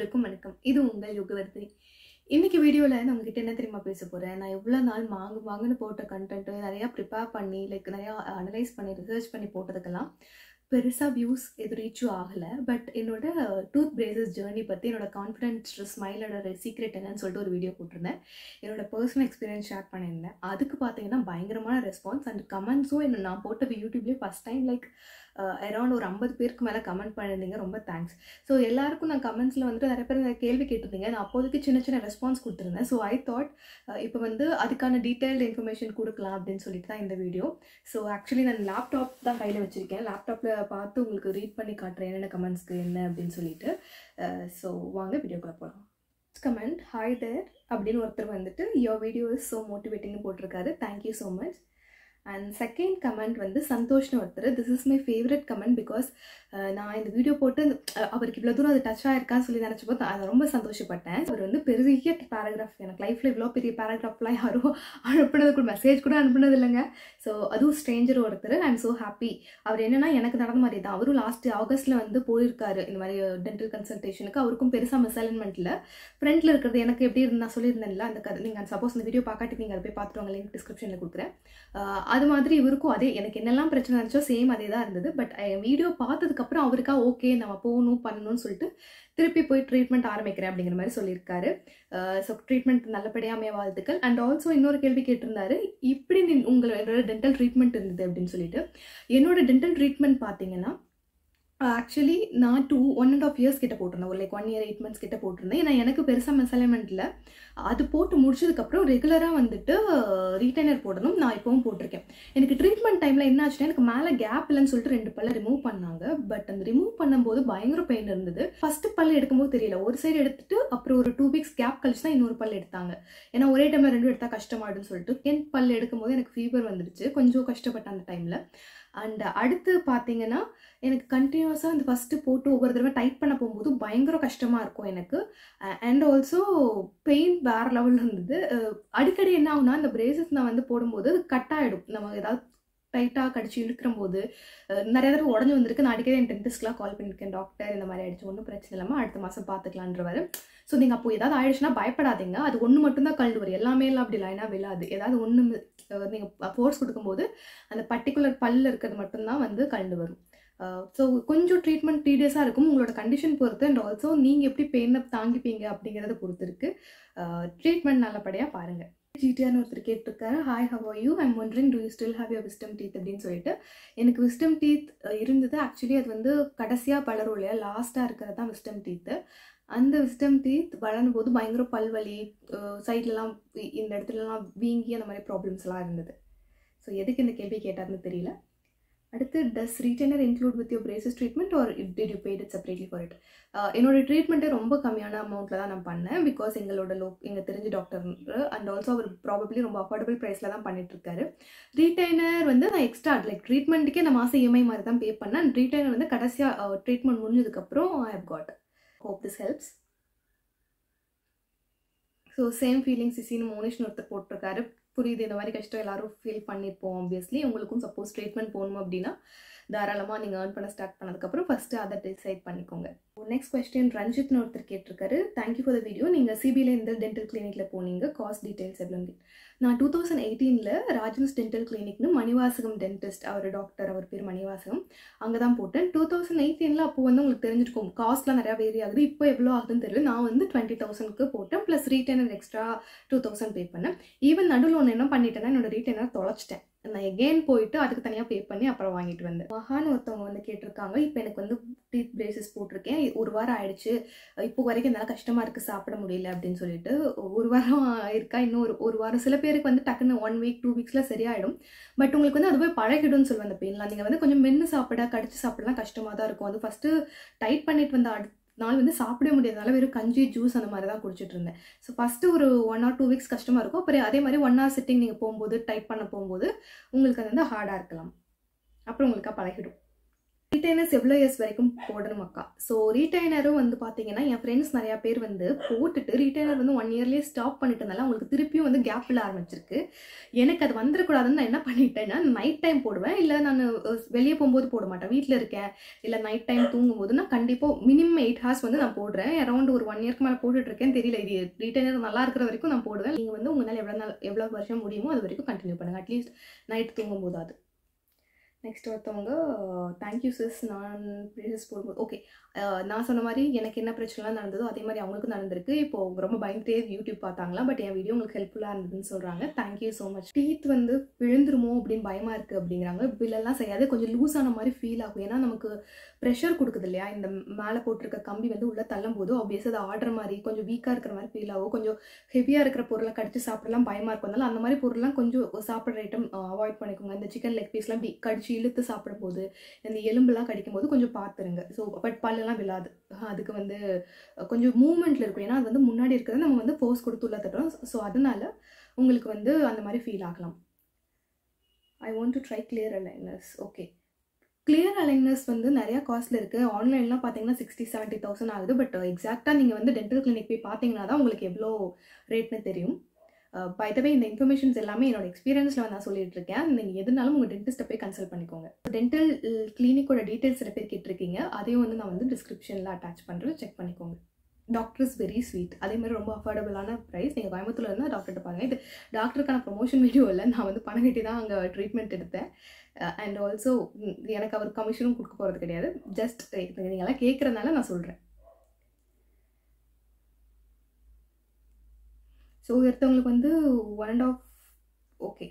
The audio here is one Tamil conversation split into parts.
அனைவருக்கும் வணக்கம். இது உங்கள் யுகவர்த்தி இன்னைக்கு வீடியோவில் நான் உங்ககிட்ட என்ன தெரியுமா பேச போகிறேன் நான் எவ்வளோ நாள் வாங்கு வாங்குன்னு போட்ட கண்டென்ட்டு நிறையா ப்ரிப்பேர் பண்ணி லைக் நிறையா அனலைஸ் பண்ணி ரிசர்ச் பண்ணி போட்டதுக்கெல்லாம் பெருசாக வியூஸ் எது ரீச்சும் ஆகலை. பட் என்னோட டூத் பிரேசஸ் ஜேர்னி பற்றி என்னோட கான்ஃபிடென்ஸ் ஸ்மைலோட சீக்ரெட் என்னன்னு சொல்லிட்டு ஒரு வீடியோ போட்டிருந்தேன். என்னோட பர்சனல் எக்ஸ்பீரியன்ஸ் ஷேர் பண்ணியிருந்தேன். அதுக்கு பார்த்தீங்கன்னா பயங்கரமான ரெஸ்பான்ஸ் அண்ட் கமெண்ட்ஸும் என்ன நான் போட்ட யூடியூப்லேயே ஃபஸ்ட் டைம் லைக் அரௌண்ட் ஒரு ஐம்பது பேருக்கு மேலே கமெண்ட் பண்ணியிருந்தீங்க. ரொம்ப தேங்க்ஸ் ஸோ எல்லாருக்கும் நான் கமெண்ட்ஸில் வந்துட்டு நிறைய பேர் நிறைய கேள்வி கேட்டிருந்தீங்க. நான் அப்போதைக்கு சின்ன சின்ன ரெஸ்பான்ஸ் கொடுத்துருந்தேன். ஸோ ஐ தாட் இப்போ வந்து அதுக்கான டீட்டெயில்டு இன்ஃபர்மேஷன் கொடுக்கலாம் அப்படின்னு சொல்லிட்டு தான் இந்த வீடியோ ஸோ ஆக்சுவலி நான் லேப்டாப் தான் கையில் வச்சுருக்கேன். லேப்டாப்பில் பார்த்து உங்களுக்கு ரீட் பண்ணி காட்டுறேன். என்னென்ன கமெண்ட்ஸ்க்கு என்ன அப்படின்னு சொல்லிட்டு. ஸோ வாங்க வீடியோக்குள்ளே போகலாம் கமெண்ட் ஹாய் தேர் அப்படின்னு ஒருத்தர் வந்துட்டு யோர் வீடியோ இஸ் ஸோ மோட்டிவேட்டிங்னு போட்டிருக்காரு. Thank you so much and second comment வந்து சந்தோஷ்னு ஒருத்தர். This is my favourite comment because நான் இந்த வீடியோ போட்டு அவருக்கு இவ்வளோ தூரம் அது டச் ஆயிருக்கான்னு சொல்லி நினச்சப்போ அதை ரொம்ப சந்தோஷப்பட்டேன். அவர் வந்து பெரிய பேராகிராஃப் எனக்கு லைஃப்பில் இவ்வளோ பெரிய பேராகிராஃப்லாம் யாரும் அனுப்புனது கூட மெசேஜ் கூட அனுப்புனது இல்லைங்க ஸோ அதுவும் ஸ்ட்ரேஞ்சர் ஒருத்தர். ஐ எம் ஸோ ஹாப்பி அவர் என்னென்னா எனக்கு நடந்த மாதிரி தான். அவரும் லாஸ்ட் ஆகஸ்ட்டில் வந்து போயிருக்காரு. இந்த மாதிரி டென்டல் கன்சல்டேஷனுக்கு அவருக்கும் பெருசாக மிஸ் அலைன்மெண்ட்டில் ஃப்ரண்ட்டில் இருக்கிறது எனக்கு எப்படி இருந்தால் நான் சொல்லியிருந்தேன்ல. அந்த கதை நீங்கள் சப்போஸ் இந்த வீடியோ பார்க்காட்டி நீங்கள் போய் பார்த்துருவாங்க லிங்க் டிஸ்கிரிப்ஷனில் கொடுக்குறேன். அது மாதிரி இவருக்கும் அதே எனக்கு என்னெல்லாம் பிரச்சனை இருந்துச்சோ சேம் அதே தான் இருந்தது. பட் வீடியோ பார்த்ததுக்கப்புறம் அவருக்கா ஓகே நம்ம போகணும் பண்ணணும்னு சொல்லிட்டு திருப்பி போய் ட்ரீட்மெண்ட் ஆரம்பிக்கிறேன் அப்படிங்கிற மாதிரி சொல்லியிருக்காரு. ஸோ ட்ரீட்மெண்ட் நல்லபடியாக வாழ்த்துக்கள். அண்ட் ஆல்சோ இன்னொரு கேள்வி கேட்டிருந்தாரு இப்படி உங்களோட டென்டல் ட்ரீட்மெண்ட் இருந்தது அப்படின்னு சொல்லிட்டு. என்னோட டென்டல் ட்ரீட்மெண்ட் பார்த்தீங்கன்னா ஆக்சுவலி நான் two one and half years கிட்ட போட்டிருந்தேன். ஒரு like one year eight months கிட்ட போட்டிருந்தேன். ஏன்னா எனக்கு பெருசாக மெசலைமெண்ட்டில் அது போட்டு முடிச்சதுக்கப்புறம் ரெகுலராக வந்துட்டு ரீட்டைனர் போடணும். நான் இப்போவும் போட்டிருக்கேன். எனக்கு ட்ரீட்மெண்ட் டைமில் என்ன ஆச்சுன்னா எனக்கு மேலே கேப் இல்லைன்னு சொல்லிட்டு ரெண்டு பல்ல ரிமூவ் பண்ணாங்க. பட் அந்த ரிமூவ் பண்ணும்போது பயங்கர பெயின் இருந்தது. ஃபஸ்ட்டு பல் எடுக்கும்போது தெரியல. ஒரு சைடு எடுத்துட்டு அப்புறம் ஒரு டூ வீக்ஸ் கேப் கழிச்சு தான் இன்னொரு பல் எடுத்தாங்க. ஏன்னா ஒரே டைமில் ரெண்டும் எடுத்தால் கஷ்டமாடுன்னு சொல்லிட்டு டென்த் பல் எடுக்கும்போது எனக்கு ஃபீவர் வந்துடுச்சு. கொஞ்சம் கஷ்டப்பட்டேன் அந்த டைமில் அண்ட் அடுத்து பார்த்தீங்கன்னா எனக்கு கண்டினியூஸாக அந்த ஃபஸ்ட்டு போட்டு ஒவ்வொரு தடவை டைட் பண்ண போகும்போது பயங்கர கஷ்டமாக இருக்கும் எனக்கு. அண்ட் ஆல்சோ பெயின் வேறு லெவலில் இருந்தது. அடிக்கடி என்ன ஆகுனா அந்த பிரேசஸ் நான் வந்து போடும்போது கட் ஆகிடும் நம்ம ஏதாவது டைட்டாக கடிச்சு இழுக்கிற போது நிறைய தடவை உடஞ்சி வந்திருக்கு. நான் அடிக்கடி என் டென்டிஸ்ட்லாம் கால் பண்ணியிருக்கேன். டாக்டர் இந்த மாதிரி ஆயிடுச்சு ஒன்றும் பிரச்சனை இல்லாமல் அடுத்த மாதம் பார்த்துக்கலான்றவர் ஸோ நீங்கள் அப்போ ஏதாவது ஆயிடுச்சுன்னா பயப்படாதீங்க. அது ஒன்று மட்டும்தான் கழண்டு வரும். எல்லாமே எல்லாம் அப்படி லைனாக விழாது. ஏதாவது ஒன்று நீங்கள் ஃபோர்ஸ் கொடுக்கும்போது அந்த பர்டிகுலர் பல்ல இருக்கிறது மட்டும்தான் வந்து கண்டு வரும். ஸோ கொஞ்சம் ட்ரீட்மெண்ட் டீடியஸாக இருக்கும். உங்களோட கண்டிஷன் பொறுத்து அண்ட் ஆல்சோ நீங்கள் எப்படி பெயினை தாங்கிப்பீங்க அப்படிங்கிறத பொறுத்து இருக்குது ட்ரீட்மெண்ட் நல்லபடியாக பாருங்கள் ஜிடிஆர்னு ஒருத்தர் கேட்டிருக்காரு. Hi how are you I'm wondering do you still have your wisdom teeth அப்படின்னு சொல்லிட்டு. எனக்கு விஸ்டம் டீத் இருந்தது. ஆக்சுவலி அது வந்து கடைசியாக பலரும் இல்லையா லாஸ்ட்டாக இருக்கிறது தான் விஸ்டம் டீத்து அந்த விஸ்டம் டீத் வளரும் போது பயங்கர பல்வலி சைட்லலாம் இந்த இடத்துலலாம் வீங்கி அந்த மாதிரி ப்ராப்ளம்ஸ்லாம் இருந்தது. ஸோ எதுக்கு இந்த கேள்வி கேட்டார்னு தெரியல. அடுத்து does retainer include with your braces treatment or it did you paid it separately for it என்னோடய ட்ரீட்மெண்ட்டே ரொம்ப கம்மியான அமௌண்ட்டில் தான் நான் பண்ணேன். பிகாஸ் எங்களோட லோ எங்கள் தெரிஞ்ச டாக்டர் அண்ட் ஆல்சோ அவர் ப்ராபப்ளி ரொம்ப அஃபோர்டபுள் ப்ரைஸில் தான் பண்ணிட்டுருக்காரு. ரீட்டைனர் வந்து நான் எக்ஸ்ட்ரா லைக் ட்ரீட்மெண்ட்டுக்கே நான் மாதம் இஎம்ஐ மாதிரி தான் பே பண்ணேன். அண்ட் ரீட்டைனர் வந்து கடைசியாக ட்ரீட்மெண்ட் முடிஞ்சதுக்கப்புறம் I have got hope this helps so same feelings இசின்னு மோனிஷ்னு ஒருத்தர் போட்டிருக்காரு. புரியுது இந்த மாதிரி கஷ்டம் எல்லாரும் ஃபீல் பண்ணியிருப்போம் ஆப்வியஸ்லி உங்களுக்கும் சப்போஸ் ட்ரீட்மெண்ட் போகணும் அப்படின்னா தாராளமாக நீங்கள் ஏர்ன் பண்ண ஸ்டார்ட் பண்ணதுக்கப்புறம் ஃபஸ்ட்டு அதை டிசைட் பண்ணிக்கோங்க. நெக்ஸ்ட் கொஸ்டின் ரஞ்சித்னு ஒருத்தர் கேட்டிருக்காரு. தேங்க்யூ ஃபார் த வீடியோ நீங்கள் சிபியில் இந்த டென்டல் கிளினிக்கில் போனீங்க. காஸ்ட் டீட்டெயில்ஸ் எவ்வளோ நான் டூ தௌசண்ட் எயிட்டீனில் ராஜன்ஸ் டென்டல் கிளினிக்னு மணிவாசகம் டென்டிஸ்ட் அவர் டாக்டர் அவர் பேர் மணிவாசகம். அங்கே தான் போட்டேன் டூ தௌசண்ட் எயிட்டீனில் அப்போ வந்து உங்களுக்கு தெரிஞ்சிருக்கும். காஸ்ட்லாம் நிறையா வேரி ஆகுது. இப்போ எவ்வளோ ஆகுதுன்னு தெரியல. நான் வந்து டுவெண்ட்டி தௌசண்ட்க்கு போட்டேன். Plus retainer extra two thousand pay பண்ணேன். ஈவன் நடுவில் ஒன்று என்ன பண்ணிட்டேன்னா என்னோட ரீட்டைனர் தொலைச்சிட்டேன். நான் எகெயின் போயிட்டு அதுக்கு தனியாக பே பண்ணி அப்புறம் வாங்கிட்டு வந்தேன். மகான்னு ஒருத்தவங்க வந்து கேட்டிருக்காங்க. இப்போ எனக்கு வந்து டீத் பிரேசஸ் போட்டிருக்கேன். ஒரு வாரம் ஆயிடுச்சு. இப்போ வரைக்கும் என்னால் கஷ்டமாக இருக்குது சாப்பிட முடியல அப்படின்னு சொல்லிட்டு ஒரு வாரம் இருக்கா இன்னும் ஒரு ஒரு வாரம். சில பேருக்கு வந்து டக்குன்னு ஒன் வீக் டூ வீக்ஸில் சரியாயிடும். பட் உங்களுக்கு வந்து அதுவே பழகிடும்னு சொல்லுவேன் அந்த பெயின்லாம் நீங்கள் வந்து கொஞ்சம் மென்று சாப்பிட கடிச்சு சாப்பிடலாம் கஷ்டமாக தான் இருக்கும். அது ஃபஸ்ட்டு டைட் பண்ணிட்டு வந்த அடுத்த நான் வந்து சாப்பிடவே முடியாதனால வெறும் கஞ்சி ஜூஸ் அந்த மாதிரி தான் குடிச்சிட்டு இருந்தேன். ஸோ ஃபஸ்ட்டு ஒரு ஒன் ஆர் டூ வீக்ஸ் கஷ்டமாக இருக்கும். அப்புறம் அதே மாதிரி ஒன் ஹவர் சிட்டிங் நீங்கள் போகும்போது டைப் பண்ண போகும்போது உங்களுக்கு அது வந்து ஹார்டாக இருக்கலாம். அப்புறம் உங்களுக்கு பழகிடும். ரீடைனர்ஸ் எவ்வளோ இயர்ஸ் வரைக்கும் போடணும் அக்கா? ஸோ ரீடைனரும் வந்து பார்த்தீங்கன்னா என் ஃப்ரெண்ட்ஸ் நிறையா பேர் வந்து போட்டுட்டு ரீடைனர் வந்து ஒன் இயர்லேயே ஸ்டாப் பண்ணிட்டனால அவங்களுக்கு திருப்பியும் வந்து கேப் விழ ஆரம்பிச்சிருக்கு. எனக்கு அது வந்துடக்கூடாதுன்னு நான் என்ன பண்ணிட்டேன்னா நைட் டைம் போடுவேன். இல்லை நான் வெளியே போகும்போது போட மாட்டேன். வீட்டில் இருக்கேன். இல்லை நைட் டைம் தூங்கும்போது நான் கண்டிப்பாக மினிமம் எயிட் ஹார்ஸ் வந்து நான் போடுறேன். அரௌண்ட் ஒரு ஒன் இயர்க்கு மேலே போட்டுட்டு இருக்கேன் தெரியல. இது ரீடைனர் நல்லா இருக்கிற வரைக்கும் நான் போடுவேன். நீங்கள் வந்து உங்களால் எவ்வளோ நாள் எவ்வளோ வருஷம் முடியுமோ அது வரைக்கும் கண்டினியூ பண்ணுங்கள் அட்லீஸ்ட் நைட் தூங்கும்போது அது நெக்ஸ்ட் ஒருத்தவங்க தேங்க்யூ சிஸ் நான் ப்ரீசஸ் போடும்போது ஓகே நான் சொன்ன மாதிரி எனக்கு என்ன பிரச்சனைலாம் நடந்ததோ அதே மாதிரி அவங்களுக்கும் நடந்திருக்கு. இப்போ ரொம்ப பயந்துட்டே யூடியூப் பார்த்தாங்களா பட் என் வீடியோ உங்களுக்கு ஹெல்ப்ஃபுல்லாக இருந்ததுன்னு சொல்கிறாங்க தேங்க்யூ ஸோ மச் டீத் வந்து விழுந்துருமோ அப்படின்னு பயமாக இருக்குது அப்படிங்கிறாங்க. பில்லெல்லாம் செய்யாது கொஞ்சம் லூஸ் ஆன மாதிரி ஃபீல் ஆகும். ஏன்னா நமக்கு ப்ரெஷர் கொடுக்குது இல்லையா? இந்த மேலே போட்டிருக்க கம்பி வந்து உள்ளே தள்ளும் போது ஆப்வியஸ் அது ஆடுற மாதிரி கொஞ்சம் வீக்காக இருக்கிற மாதிரி ஃபீல் ஆகும் கொஞ்சம் ஹெவியாக இருக்கிற பொருளை கடிச்சு சாப்பிடலாம் பயமாக இருக்கும். அதனால அந்த மாதிரி பொருள்லாம் கொஞ்சம் சாப்பிட்ற ஐட்டம் அவாய்ட் பண்ணிக்கோங்க. இந்த சிக்கன் லெக் பீஸ்லாம் இப்படி கடிச்சு இழுத்து சாப்பிடும்போது இந்த எலும்புலாம் கடிக்கும் போது கொஞ்சம் பார்த்துருங்க ஸோ பட் பல்லெல்லாம் விழாது. அதுக்கு வந்து கொஞ்சம் மூமெண்ட்டில் இருக்கும் ஏன்னா அது வந்து முன்னாடி இருக்கிறத நம்ம வந்து போஸ் கொடுத்து உள்ள தட்டுறோம் ஸோ அதனால் உங்களுக்கு வந்து அந்த மாதிரி ஃபீல் ஆகலாம். I want to try clear aligners okay clear aligners வந்து நிறையா காஸ்ட்ல இருக்குது ஆன்லைன்லாம் பார்த்தீங்கன்னா சிக்ஸ்டி செவன்ட்டி தௌசண்ட் ஆகுது. பட் எக்ஸாக்டாக நீங்கள் வந்து டென்டல் கிளினிக் போய் பார்த்தீங்கன்னா தான் உங்களுக்கு எவ்வளோ ரேட்னு தெரியும். Uh, பைதவே இந்த இன்ஃபர்மேஷன்ஸ் எல்லாமே என்னோட எக்ஸ்பீரியன்ஸில் நான் சொல்லிட்டு இருக்கேன் நீங்கள் எதுனாலும் உங்கள் டென்டிஸ்ட்டை போய் கன்சல்ட் பண்ணிக்கோங்க. டென்டல் கிளினிக்கோட டீட்டெயில்ஸ் சில பேர் கேட்டிருக்கீங்க. அதையும் வந்து நான் வந்து டிஸ்கிரிப்ஷனில் அட்டாச் பண்ணுறேன் செக் பண்ணிக்கோங்க. டாக்டர் இஸ் வெரி ஸ்வீட் அதே மாதிரி ரொம்ப அஃபோர்டபுளான ப்ரைஸ் நீங்கள் கோயம்புத்தூர்ல இருந்தால் டாக்டர்கிட்ட பாருங்கள் இது டாக்டருக்கான ப்ரொமோஷன் வீடியோ இல்லை. நான் வந்து பணம் கட்டி தான் அங்கே ட்ரீட்மெண்ட் எடுத்தேன். Uh, அண்ட் ஆல்சோ எனக்கு அவர் கமிஷனும் கொடுக்க போகிறது கிடையாது. ஜஸ்ட் நீங்களாம் கேட்குறதுனால நான் சொல்கிறேன் ஸோ ஒருத்தவங்களுக்கு வந்து ஒன் அண்ட் ஆஃப் ஓகே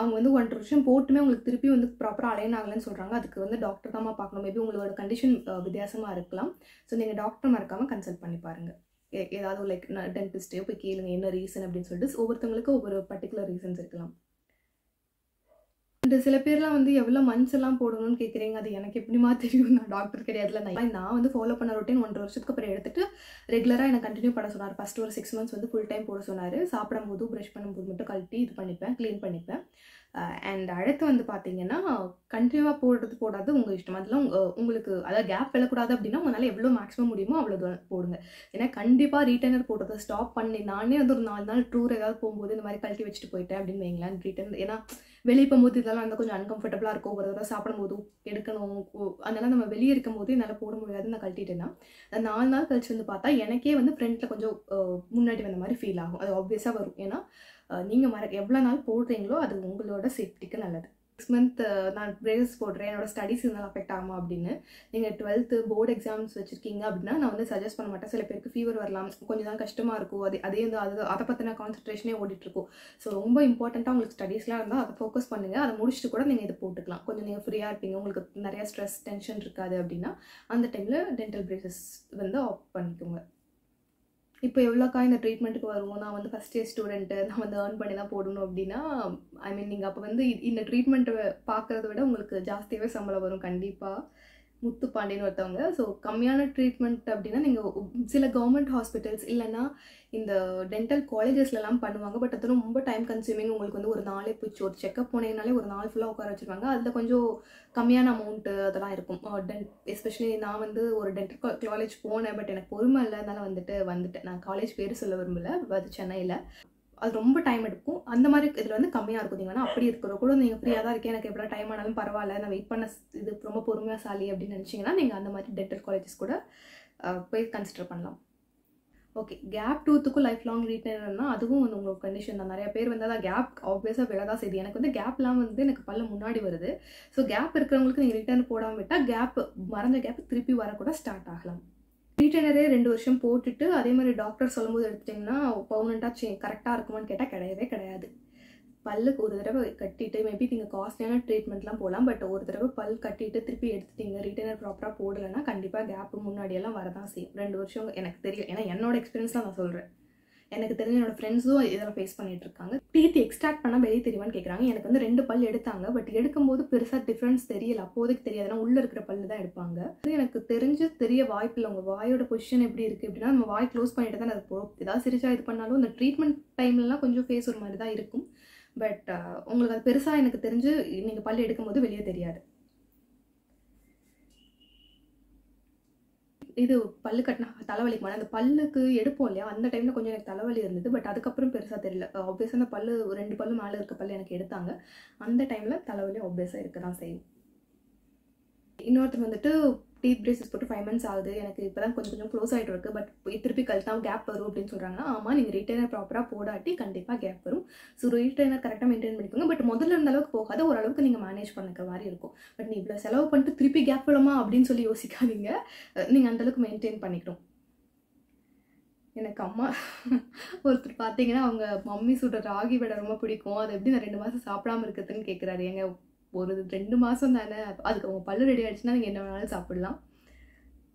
அவங்க வந்து ஒன்றரை வருஷம் போட்டுமே உங்களுக்கு திருப்பி வந்து ப்ராப்பராக அலைன் ஆகலைன்னு சொல்கிறாங்க அதுக்கு வந்து டாக்டர் தான் பார்க்கணும். மேபி உங்களோட கண்டிஷன் வித்தியாசமாக இருக்கலாம். ஸோ நீங்கள் டாக்டர் மறக்காமல் கன்சல்ட் பண்ணி பாருங்கள் ஏதாவது லைக் டென்டிஸ்ட்டே போய் கேளுங்க என்ன ரீசன் அப்படின்னு சொல்லிட்டு ஒவ்வொருத்தவங்களுக்கு ஒவ்வொரு பர்டிகுலர் ரீசன்ஸ் இருக்கலாம். அண்ட் சில பேர்லாம் வந்து எவ்வளோ மந்த்ஸ் எல்லாம் போடணும்னு கேட்குறீங்க? அது எனக்கு எப்படிமா தெரியும்? நான் டாக்டர் கிடையாதுல நான் நான் வந்து ஃபாலோ பண்ண ரொட்டீன் ஒன்றரை வருஷத்துக்கு அப்புறம் எடுத்துட்டு ரெகுலராக எனக்கு கண்டினியூ பண்ண சொன்னார். ஃபஸ்ட் ஒரு சிக்ஸ் மந்த்ஸ் வந்து ஃபுல் டைம் போட சொன்னார். சாப்பிடும்போது ப்ரஷ் பண்ணும்போது மட்டும் கழட்டி இது பண்ணிப்பேன் க்ளீன் பண்ணிப்பேன். அண்ட் அடுத்து வந்து பார்த்தீங்கன்னா கண்டினியூவாக போடுறது போடாது உங்கள் இஷ்டம். அதெல்லாம் உங்களுக்கு அதாவது கேப் விழக்கூடாது அப்படின்னா உங்களால் எவ்வளோ மேக்ஸிமம் முடியுமோ அவ்வளோ போடுங்க. ஏன்னா கண்டிப்பாக ரீட்டர்னர் போடுறத ஸ்டாப் பண்ணி நானே வந்து ஒரு நாலு நாள் டூர் ஏதாவது போகும்போது இந்த மாதிரி கழட்டி வச்சுட்டு போயிட்டேன் அப்படின்னு வைங்களேன் ரிட்டர்ன் ஏன்னா வெளியே போகும்போது இதெல்லாம் வந்து கொஞ்சம் அன்கம்ஃபர்டபுளாக இருக்கும். ஒரு தடவை சாப்பிடும்போது எடுக்கணும் அதனால் நம்ம வெளியே இருக்கும் போது என்னால் போட முடியாதுன்னு நான் கழட்டிட்டேன்னா நாலு நாள் கழிச்சு வந்து பார்த்தா எனக்கே வந்து ஃப்ரெண்டில் கொஞ்சம் முன்னாடி வந்த மாதிரி ஃபீல் ஆகும். அது ஆப்வியஸாக வரும். ஏன்னா நீங்கள் மற எவ்வளோ நாள் போடுறீங்களோ அது உங்களோட சேஃப்டிக்கு நல்லது. சிக்ஸ் மந்த் நான் பிரேஸ் போடுறேன். என்னோட ஸ்டடீஸ் இருந்தாலும் அஃபெக்ட் ஆகும் அப்படின்னு. நீங்கள் டுவெல்த்து போர்டு எக்ஸாம்ஸ் வச்சுருக்கீங்க அப்படின்னா நான் வந்து சஜஸ்ட் பண்ண மாட்டேன். சில பேருக்கு ஃபீவர் வரலாம். கொஞ்சம் தான் கஷ்டமாக இருக்கும். அது அதே வந்து அது அதை பற்றின கான்சன்ட்ரேஷனே ஓடிட்டுருக்கும் ஸோ ரொம்ப இம்பார்ட்டண்ட்டாக உங்களுக்கு ஸ்டடீஸ்லாம் இருந்தால் அதை ஃபோக்கஸ் பண்ணுங்கள் அதை முடிச்சுட்டு கூட நீங்கள் இதை போட்டுக்கலாம். கொஞ்சம் நீங்கள் ஃப்ரீயாக இருப்பீங்க. உங்களுக்கு நிறையா ஸ்ட்ரெஸ் டென்ஷன் இருக்காது அப்படின்னா அந்த டைமில் டென்டல் பிரேசஸ் வந்து ஆஃப் பண்ணிக்கோங்க. இப்போ எவ்வளோக்கா இந்த ட்ரீட்மெண்ட்டுக்கு வருவோம்? நான் வந்து ஃபஸ்ட் இயர் ஸ்டூடெண்ட்டு நான் வந்து ஏர்ன் பண்ணி தான் போடணும் அப்படின்னா ஐ மீன் நீங்கள் அப்போ வந்து இந்த ட்ரீட்மெண்ட்டை பார்க்குறத விட உங்களுக்கு ஜாஸ்தியாகவே சம்பளம் வரும் கண்டிப்பாக முத்து பாண்டியன் ஒருத்தவங்க. ஸோ கம்மியான ட்ரீட்மெண்ட் அப்படின்னா நீங்கள் சில கவர்மெண்ட் ஹாஸ்பிட்டல்ஸ் இல்லைன்னா இந்த டென்டல் காலேஜஸ்லலாம் பண்ணுவாங்க. பட் அது ரொம்ப டைம் கன்சியூமிங் உங்களுக்கு வந்து ஒரு நாளே போச்சு. ஒரு செக்அப் போனீங்கனாலே ஒரு நாள் ஃபுல்லாக உட்கார வச்சுருவாங்க. அதில் கொஞ்சம் கம்மியான அமௌண்ட்டு அதெல்லாம் இருக்கும். டென் எஸ்பெஷலி நான் வந்து ஒரு டென்டல் காலேஜ் போனேன். பட் எனக்கு பொறுமை இல்லை அதனால் வந்துட்டு வந்துட்டேன். நான் காலேஜ் பேர் சொல்ல விரும்பல. அது சென்னையில். அது ரொம்ப டைம் எடுக்கும். அந்த மாதிரி இதில் வந்து கம்மியாக இருக்கும் நீங்கள் அப்படி இருக்கிற கூட நீங்கள் ஃப்ரீயாக தான் இருக்கேன் எனக்கு எவ்வளோ டைம் ஆனாலும் பரவாயில்ல. நான் வெயிட் பண்ண இது ரொம்ப பொறுமையாக சாலி அப்படின்னு நினச்சிங்கன்னா நீங்கள் அந்த மாதிரி டென்டல் காலேஜஸ் கூட போய் கன்சிடர் பண்ணலாம். ஓகே கேப் டூத்துக்கும் லைஃப் லாங் ரீட்டர்னா அதுவும் வந்து உங்களுக்கு கண்டிஷன் தான். நிறைய பேர் வந்து அதான் கேப் ஆப்வியஸாக விழதான் செய்யுது எனக்கு வந்து கேப்லாம் வந்து எனக்கு பல்ல முன்னாடி வருது. ஸோ கேப் இருக்கிறவங்களுக்கு நீங்கள் ரிட்டர்ன் போடாமல் விட்டால் கேப் மறந்த கேப் திருப்பி வரக்கூட ஸ்டார்ட் ஆகலாம். ரீட்டைனரே ரெண்டு வருஷம் போட்டுட்டு அதே மாதிரி டாக்டர் சொல்லும்போது எடுத்துட்டிங்கன்னா பர்மனெண்ட்டாக சே கரெக்டாக இருக்குமான்னு கேட்டால் கிடையவே கிடையாது. பல்லுக்கு ஒரு தடவை கட்டிட்டு மேபி நீங்கள் காஸ்ட்லியான ட்ரீட்மெண்ட்லாம் போகலாம் பட் ஒரு தடவை பல் கட்டிட்டு திருப்பி எடுத்துட்டீங்க ரீட்டைனர் ப்ராப்பராக போடலைன்னா கண்டிப்பாக கேப்பு முன்னாடியெல்லாம் வரதான் செய்யும். ரெண்டு வருஷம் எனக்கு தெரியல. ஏன்னா என்னோட எக்ஸ்பீரியன்ஸ் தான் நான் சொல்கிறேன் எனக்கு தெரிஞ்ச என்னோட ஃப்ரெண்ட்ஸும் இதெல்லாம் ஃபேஸ் பண்ணிட்டு இருக்காங்க டீத் எக்ஸ்ட்ராக்ட் பண்ணால் வெளியே தெரியுமான்னு கேட்குறாங்க எனக்கு வந்து ரெண்டு பல் எடுத்தாங்க. பட் எடுக்கும்போது பெருசாக டிஃப்ரென்ஸ் தெரியல. அப்போதைக்கு தெரியாதுன்னா உள்ளே இருக்கிற பல்லு தான் எடுப்பாங்க. அது எனக்கு தெரிஞ்சு தெரிய வாய்ப்பு இல்லை உங்கள் வாயோட பொசிஷன் எப்படி இருக்குது அப்படின்னா நம்ம வாய் க்ளோஸ் பண்ணிட்டு தான் அது போகும் ஏதாவது சிரிச்சா இது பண்ணாலும் இந்த ட்ரீட்மெண்ட் டைம்லலாம் கொஞ்சம் ஃபேஸ் ஒரு மாதிரி தான் இருக்கும். பட் உங்களுக்கு அது பெருசாக எனக்கு தெரிஞ்சு நீங்கள் பல் எடுக்கும்போது வெளியே தெரியாது. இது பல்லு கட்டினா தலைவலிக்கு மேலே அந்த பல்லுக்கு எடுப்போம் இல்லையா? அந்த டைமில் கொஞ்சம் எனக்கு தலைவலி இருந்தது பட் அதுக்கப்புறம் பெருசாக தெரியல. ஆப்வியஸாக அந்த பல்லு ரெண்டு பல்லு மேலே இருக்க பல்லு எனக்கு எடுத்தாங்க. அந்த டைமில் தலைவலி ஆப்வியஸாக இருக்க தான் செய்யும். இன்னொருத்தர் வந்துட்டு டீத் பிரேசஸ் போட்டு ஃபைவ் மந்த்ஸ் ஆகுது. எனக்கு இப்போ தான் கொஞ்சம் கொஞ்சம் க்ளோஸ் ஆகிட்டு இருக்கு. பட் திருப்பி கழித்தா கேப் வரும் அப்படின்னு சொல்கிறாங்கன்னா ஆமாம் நீங்கள் ரீட்டைனர் ப்ராப்பராக போடாட்டி கண்டிப்பாக கேப் வரும். ஸோ ரீட்டைனர் கரெக்டாக மெயின்டைன் பண்ணிக்கோங்க. பட் முதல்ல இருந்த அளவுக்கு போகாத. ஓரளவுக்கு நீங்கள் மேனேஜ் பண்ணிக்கிற மாதிரி இருக்கும். பட் நீ இவ்வளோ செலவு பண்ணிட்டு திருப்பி கேப் விடுமா அப்படின்னு சொல்லி யோசிக்காதீங்க. நீங்கள் அந்தளவுக்கு மெயின்டைன் பண்ணிக்கணும். எனக்கு அம்மா ஒருத்தர் பார்த்தீங்கன்னா அவங்க மம்மி சுடுற ராகி வடை ரொம்ப பிடிக்கும். அது எப்படி நான் ரெண்டு மாதம் சாப்பிடாம இருக்கிறதுன்னு கேட்குறாரு எங்கள் ஒரு ரெண்டு மாதம் தானே அதுக்கு அவங்க பல்லு ரெடி ஆயிடுச்சுன்னா நீங்கள் என்ன வேணாலும் சாப்பிடலாம்.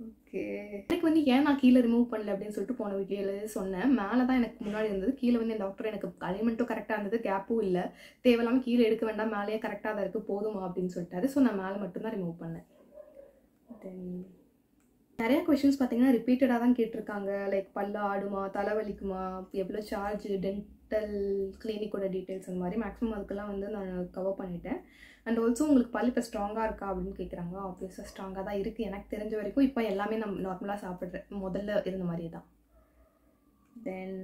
ஓகே எனக்கு வந்து ஏன் நான் கீழே ரிமூவ் பண்ணல அப்படின்னு சொல்லிட்டு போன வீடியோவில் சொன்னேன். மேலே தான் எனக்கு முன்னாடி இருந்தது. கீழே வந்து என் டாக்டர் எனக்கு அலைன்மெண்ட்டும் கரெக்டாக இருந்தது. கேப்பும் இல்லை. தேவையில்லாமல் கீழே எடுக்க வேண்டாம். மேலேயே கரெக்டாக தான் இருக்குது போதுமா அப்படின்னு சொல்லிட்டாரு. ஸோ நான் மேலே மட்டும்தான் ரிமூவ் பண்ணேன். தென் நிறைய கொஷின்ஸ் பார்த்தீங்கன்னா ரிப்பீட்டடாக தான் கேட்டிருக்காங்க. லைக் பல்லு ஆடுமா தலைவலிக்குமா எவ்வளோ சார்ஜ் டென்டல் கிளினிக்கோட டீட்டெயில்ஸ் அந்த மாதிரி. மேக்ஸிமம் அதுக்கெல்லாம் வந்து நான் கவர் பண்ணிட்டேன். அண்ட் ஆல்சோ உங்களுக்கு பல் இப்போ ஸ்ட்ராங்காக இருக்கா அப்படின்னு கேட்குறாங்க ஆப்வியஸாக ஸ்ட்ராங்காக தான் இருக்குது எனக்கு தெரிஞ்ச வரைக்கும் இப்போ எல்லாமே நம்ம நார்மலாக சாப்பிட்றேன் முதல்ல இருந்த மாதிரியே தான். தென்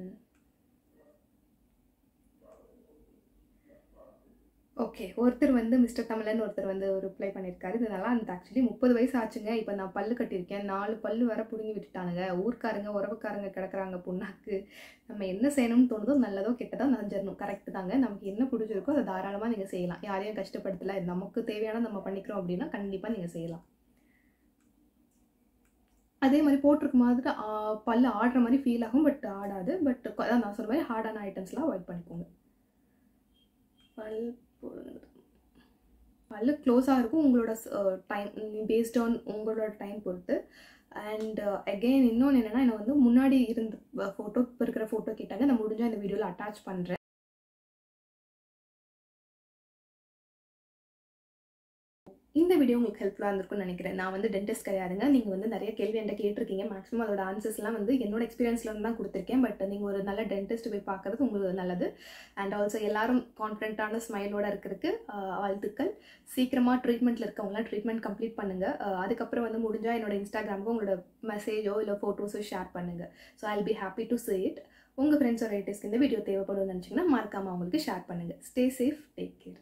ஓகே ஒருத்தர் வந்து மிஸ்டர் தமிழன் ஒருத்தர் வந்து ரிப்ளை பண்ணியிருக்காரு இது நல்லா இருந்தது ஆக்சுவலி முப்பது வயசு ஆச்சுங்க. இப்போ நான் பல்லு கட்டியிருக்கேன். நாலு பல்லு வர பிடுங்கி விட்டுட்டானுங்க. ஊர்க்காரங்க உறவுக்காரங்க கிடக்குறாங்க பொண்ணாக்கு. நம்ம என்ன செய்யணும்னு தோணுதோ நல்லதோ கெட்டதோ நஞ்சிடணும் கரெக்டு தாங்க. நமக்கு என்ன பிடிச்சிருக்கோ அதை தாராளமாக நீங்கள் செய்யலாம். யாரையும் கஷ்டப்படுத்தல. நமக்கு தேவையான நம்ம பண்ணிக்கிறோம் அப்படின்னா கண்டிப்பாக நீங்கள் செய்யலாம். அதே மாதிரி போட்டிருக்க மாதிரி பல்லு ஆடுற மாதிரி ஃபீல் ஆகும். பட் ஆடாது. பட் அதான் நான் சொன்ன மாதிரி ஹார்டான ஐட்டம்ஸ்லாம் அவாய்ட் பண்ணிக்கோங்க. பல் பல்லு க்ளோஸாக இருக்கும் உங்களோட டைம் பேஸ்ட் ஆன் உங்களோட டைம் பொறுத்து. அண்ட் அகெயின் இன்னொன்று என்னென்னா என்னை வந்து முன்னாடி இருந்த ஃபோட்டோ இப்போ இருக்கிற ஃபோட்டோ கேட்டாங்க. நான் முடிஞ்சால் இந்த வீடியோவில் அட்டாச் பண்ணுறேன் இந்த வீடியோ உங்களுக்கு ஹெல்ப்ஃபுல்லாக இருந்திருக்கும்னு நினைக்கிறேன். நான் வந்து டென்டிஸ்ட் கிடையாதுங்க. நீங்கள் வந்து நிறைய கேள்வி என்கிட்ட கேட்டிருக்கீங்க. மேக்ஸிமம் அதோட ஆன்சர்ஸ்லாம் வந்து என்னோட எக்ஸ்பீரியன்ஸ்லேருந்து தான் கொடுத்துருக்கேன். பட் நீங்கள் ஒரு நல்ல டென்டிஸ்ட் போய் பார்க்குறது உங்களுக்கு நல்லது. அண்ட் ஆல்சோ எல்லாரும் கான்ஃபிடென்ட்டான ஸ்மைலோட இருக்கிறதுக்கு வாழ்த்துக்கள். சீக்கிரமாக ட்ரீட்மெண்ட்டில் இருக்கவங்களாம் ட்ரீட்மெண்ட் கம்ப்ளீட் பண்ணுங்கள் அதுக்கப்புறம் வந்து முடிஞ்சால் என்னோட இன்ஸ்டாகிராமுக்கு உங்களோட மெசேஜோ இல்லை ஃபோட்டோஸோ ஷேர் பண்ணுங்கள் so I'll be happy to say it உங்கள் ஃப்ரெண்ட்ஸோட ரிலேட்டிவ்ஸ்க்கு இந்த வீடியோ தேவைப்படும்னு நினச்சிங்கன்னா மறக்காமல் அவங்களுக்கு ஷேர் பண்ணுங்கள் ஸ்டே சேஃப் டேக் கேர்